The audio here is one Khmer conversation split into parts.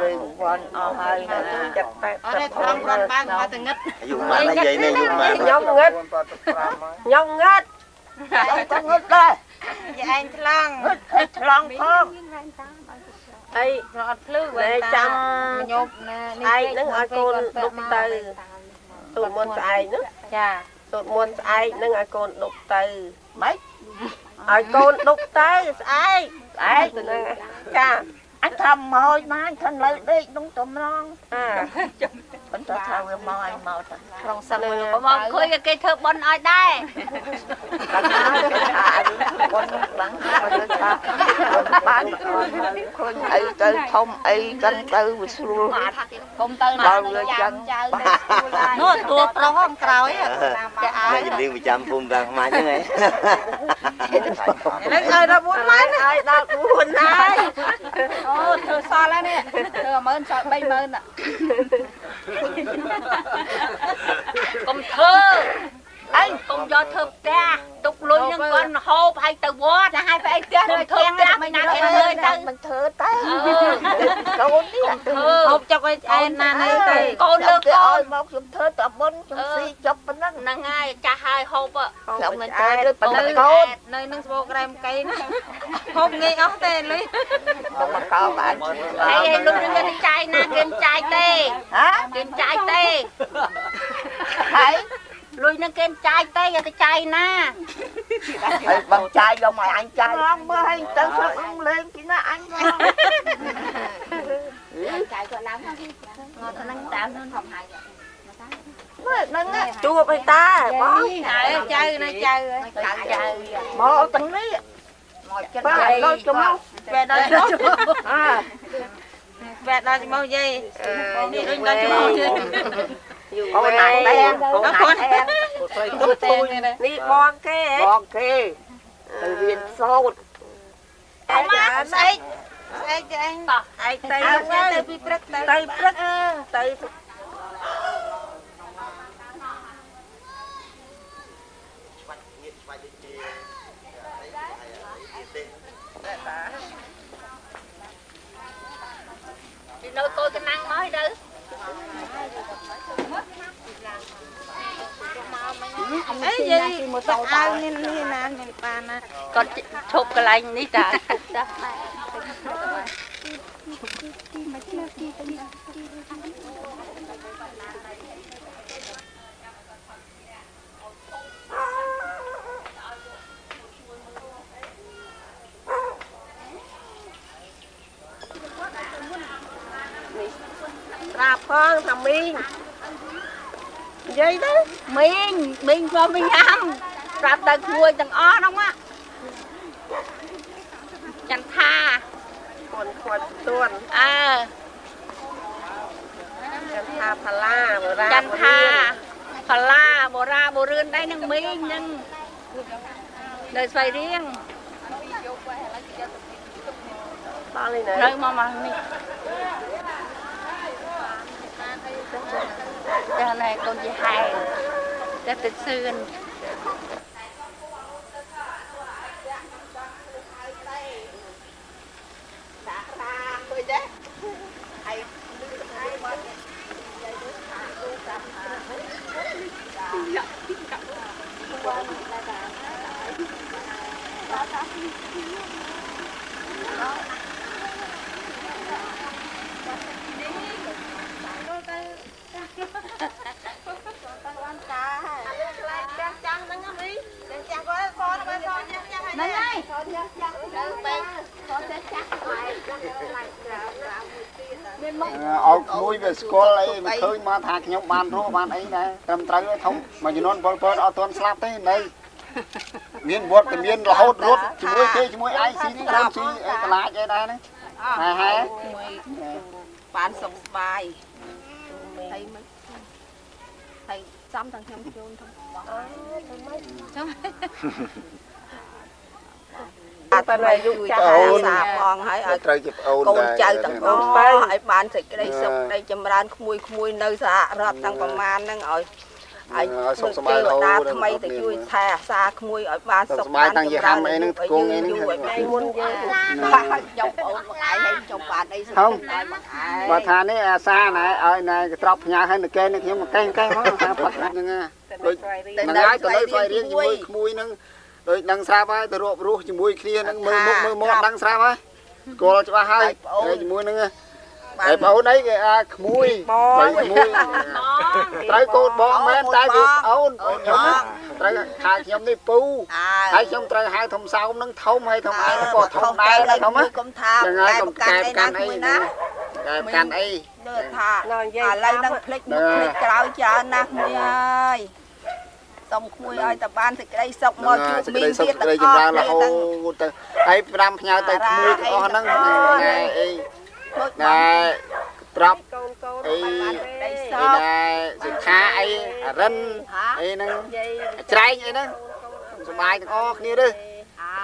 វិញវ័នអស់ហើយនៅចិត្តតែអត់ទេត្រង់រត់បានមកទៅងឹតអាយុប៉ុន្មានហើយយាយនេះអាយុប៉ុន្មានខ្ញុំងឹតខ្ញុំងឹតខ្ញុំងឹតដែរយាយឯងថ្លង់ឆ្លងផងអីរត់ភ្លឺណែចាំញប់ណាឯងនឹងឲ្យកូនដុបទៅទូលមុនស្អែកនោះចាទូលមុនស្អែកនឹងឲ្យកូនដុបទៅម៉េចឲ្យកូនដុបទៅស្អែកស្អែកហ្នឹងចា អញថាមកមកអញថាលើដេកក្នុងតំណងអាប៉ុន្តែថាវាមកអញមកទៅក្រុងសឹកមួយមកឃើញគេធ្វើប៉ុនឲ្យដែរដល់ហើយគេថាអញប៉ុនខ្លាំងគាត់ថាបានឃើញអីទៅធំអីចឹងទៅវាស្រួលកុំទៅដល់លើចឹងនោះតួប្រុសហ្នឹងក្រោយចាអាតែជំនាញប្រចាំភូមិតាំងខ្មាច់ហ្នឹងឯងឥឡូវឲ្យដល់4ម៉ែនឲ្យដល់4ហើយ អូធ្វើសល់ហើយនេះធ្វើ10000សល់30000ណាកុំធ្វើអីកុំយកធ្វើផ្ទះទុក លុយនឹងគាត់ហូបឲ្យទៅវត្តណាឲ្យไปផ្ទះទៅធ្វើផ្ទះមិនណាគេលើទៅមិនធ្វើទៅកូននេះធ្វើហូបចុកឲ្យឯណានេះទៅកូនលើគេកូឲ្យនមកខ្ញុំធ្វើតែមុនខ្ញុំស៊ីចប់ប៉ុណ្ណឹងហ្នឹងហើយចាស់ហើយហូបខ្ញុំមិនតែឬប៉ុណ្ណឹងកូននៅនឹងស្បោក្រែមកៃណាហូបងាយអស់ទេលុយមកមកកោបានហើយឯងលុយនឹងគេចាយណាគេចាយទេហ៎គេចាយទេហើយលុយនឹងគេចាយទេគេចាយណា ហើយបងចាយយកមកអញចាយមើលឲ្យទៅស្រុកនឹងលេងពីណាអញមកចាយគាត់ឡើងមកហ្នឹងតាមនឹងធំហើយមើលហ្នឹងជួបឲ្យតាបងហើយចៅណាចៅចាយចាយមកទាំងនេះមកចិត្តបាទដល់ចំមកបែដល់ច្មោះអើបែដល់ច្មោះយាយនេះដូចដល់ច្មោះយាយកូនណាដែរកូនណា ដែរទៅទេនេះនេះបងគេបងគេទៅរៀនសូត្រអមស្អែកស្អែកចាអញតោះឯងទៅទៅទៅទៅពីព្រឹកទៅទៅព្រឹកទៅពីនៅកូនកណាំងមកទៅ អីយាយទៅអាវនេះនេះណានេះបានណាគាត់ឈប់កន្លែងនេះតាឈប់តាប្រាប់ផងថាមីង និយាយទៅមីងមីងក៏មីងញ៉ាំប្រាប់ទៅគួយទាំងអស់ហ្នឹងមកចន្ទថាគួនខ្វាត់ទួនអើចន្ទថាផាឡាបរាចន្ទថាផល្លាបរាបរឿនដែរនឹងមីងនឹងនៅស្វ័យរៀងដល់នេះត្រូវណាមកមកនេះ ចាណែកូនជាហែតែទឹ ហើយឲ្យក្មួយវាស្គាល់អីវាឃើញមកថាខ្ញុំបានរស់បានអីដែរត្រឹមត្រូវទេធំមួយចំនួនពលពតអត់ទាន់ស្លាប់ទេនៅមានវត្តមានរហូតរត់ជាមួយគេជាមួយឯងស៊ីត្រឹមស៊ីអីកន្លាចអីដែរហ្នឹងហែហែបានសុខស្បាយហើយមិនហើយសំទាំងខ្ញុំជូនផង អាតនៅយុគចាស់សាផងហើយឲ្យត្រូវជាប្អូនកូនដែរចៅទាំងអស់ឲ្យបានសេចក្តីសុខក្តីចម្រើនក្មួយក្មួយនៅសហរដ្ឋទាំងប្រមាណហ្នឹងឲ្យឲ្យសុខសប្បាយរហូតតាថ្មីទៅជួយថែអាសាក្មួយឲ្យបានសុខសុខសប្បាយតាំងយីហាំអីហ្នឹងគង់អីហ្នឹងឲ្យថ្ងៃមុនយើងខ្ញុំអូនមកឯងឲ្យខ្ញុំបានអីសុខឲ្យមកឯងបើថានេះអាសាណែឲ្យណែត្រប់ផ្ញើឲ្យនៅកែនេះខ្ញុំមកកែកែមកថាផឹកហ្នឹងណាដូចហ្នឹងហើយទៅលើស្វ័យរៀងជាមួយក្មួយហ្នឹង ដូចដឹងស្រាប់ហើយទៅរាប់រស់ជាមួយគ្នាហ្នឹងមើលមុខមើលមាត់ដឹងស្រាប់ហើយគល់ច្បាស់ហើយជាមួយហ្នឹងហើយបងអូនអីគេអាក្មួយបងក្មួយត្រូវកូនបងមែនតែវាអូនអូនខ្ញុំត្រូវថាខ្ញុំនេះពូហើយខ្ញុំត្រូវហៅធំសោមនឹងធំហើយធំឯងក៏ធំដែរធំហ៎កុំថាចឹងហើយកុំកែបកាន់អីណាកែបកាន់អីលើថាឥឡូវនឹងភ្លេចមុខភ្លេចក្រោយច្រើនណាស់មួយហើយ សុំក្មួយឲ្យតបានសេចក្តីសុខមកជួបមីងសុខទៀតក្តីចម្រើនរហូតទៅហើយផ្ដាំផ្ញើទៅក្មួយទាំងអស់ហ្នឹងណែអីណែប្រាប់អីក្តីសុអីខណែសិក្ខាអីអរិនអីហ្នឹងច្រែងអីហ្នឹងសុបាយទាំងអស់គ្នាទេ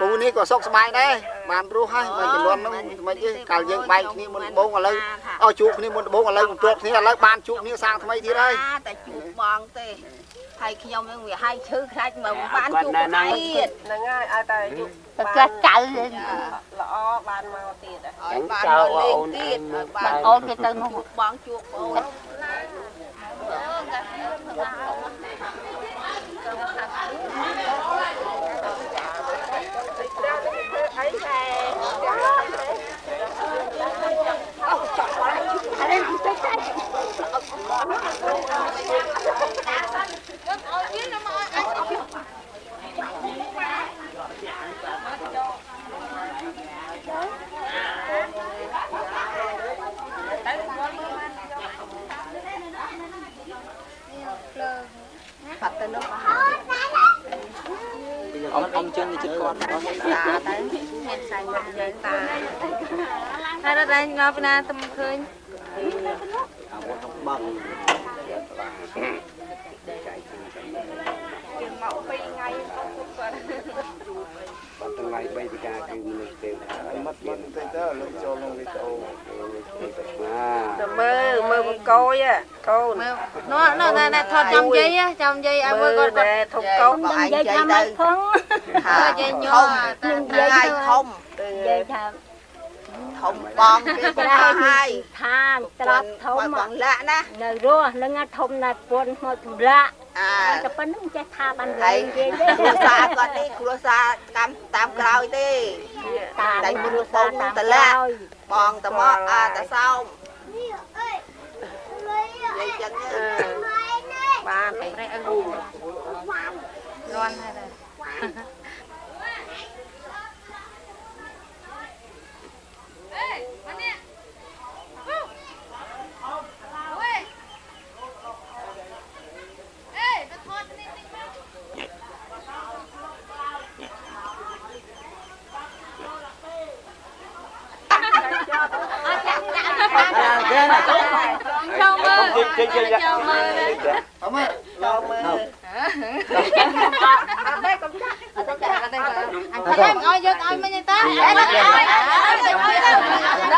ពូនេះក៏សុខសប្បាយដែរបានរស់ហើយមកចំនួនហ្នឹងមិនទេកាលយើងបែកគ្នាមុនដំបូងឥឡូវអស់ជួបគ្នាមុនដំបូងឥឡូវបន្ទាប់គ្នាឥឡូវបានជួបគ្នាសាងថ្មីទៀតហើយតែជួបបងទេ ហើយខ្ញុំនឹងវាឲ្យឈឺខ្លាច់មកបានជួបទៀតហ្នឹងហើយឲ្យតែជួបទៅចាស់ចៅល្អបានមកទៀតឲ្យចឹងបានចៅមកលេងអូនទៀតឲ្យបាបាននអូនគេទៅនោះជួបបងជួបអូនបា អមអមជើងចិត្តគាត់គាត់តាទៅមានសាច់មកយើងតាហើយដល់ដែរមកពីណាទៅឃើញអាវត្តបងគេមកពីថ្ងៃគាត់ បាត់ទាំងឡាយ3វិការគឺមនុស្សទេមាត់មាត់ទៅទៅលើចូលក្នុងវីដេអូបាទទៅមើលមើលបង្កយកូនមើលនោះនោះណែណែថតចំយាយចំយាយឲ្យមើលគាត់គាត់តែធំកូនខ្ញុំនិយាយថាម៉េចផងថាយាយញ័រនឹងយាយធំនិយាយថាធំបងគេក៏ហើយថាត្រប់ធំបងលាក់ណានៅរស់នឹងធំណាស់ពួនមកចម្លាក់អា តែប៉ុណ្្នឹងចេះថាបានហើលេយងនិយាយគ្រួសារគាត់នេះគ្រួសារតាមតាមក្រោយទេតាដៃមុមុននសាបងតាមតក្រលាក់ោយបងតមកអាតសោមនិយាយចឹងបានប្រេះអឹងរាន់ហើយ ដែរចូលមើលចូលមើលអមឡងមើលអត់តែឲ្យយកឲ្យមិញទេអត់ឲ្យឲ្យដ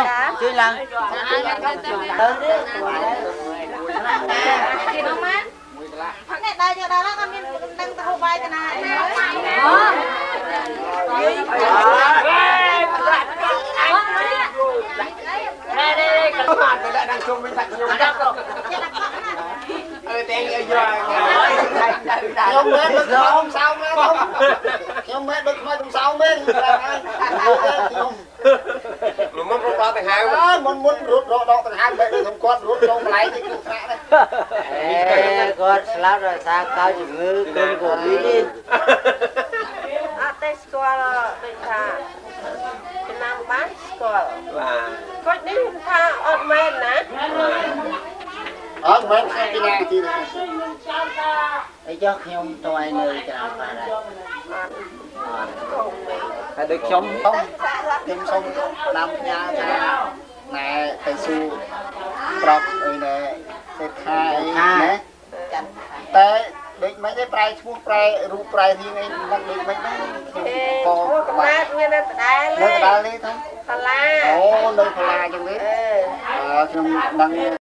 ល់ ហើយគាត់បានអត់កែមកបាទបាទចាស់បាទមកបងអូនថ្ងៃទៅថ្ងៃទៅភ្នំពេញគោប្រមាណហូបបាទអីហូបដែរទៅទៅជួយឡើងទៅ គេនោះមកផឹកនេះដែ រយកដល់អត់មានដឹងទៅហូបបាយទៅណាខ្ញុំមែនដឹកខ្មៅសៅមែនខ្ញុំមែនដឹកខ្មៅសៅមែនខ្ញុំលំមុខរត់ដល់ទៅហៅអើមុនមុនរត់រកដកដង្ហើមបែបដូចខ្ញុំគាត់រត់ចូលកន្លែងនេះគឺថ្នាក់នេះអេគាត់ស្លាប់ដោយសារកោជំងឺគ្រុនកូវីដនេះអត់ទេស្គាល់ដូចថាចំណាំបានស្គាល់បាទគាត់នេះថាអត់មែនណាអត់មែនខាងពីណាទីនេះអីចុះខ្ញុំតើនៅច្រើនបាទដែរហើ យដូចខ្ញុំខ្ញុំសូមដាំផ្ញើថាណែទៅស៊ូប្រាប់អីណែសេដ្ឋាអីណាតែដូចមិនទេប្រែឈ្មោះប្រែរូបប្រែរៀងអីមិនដូចមិនទេខ្ញុំអេកឈ្មោះកំណើតវានៅដដែលនៅទេដល់នេះទៅសាលាអូនៅសាលាអញ្ចឹងទេអឺអឺខ្ញុំដឹង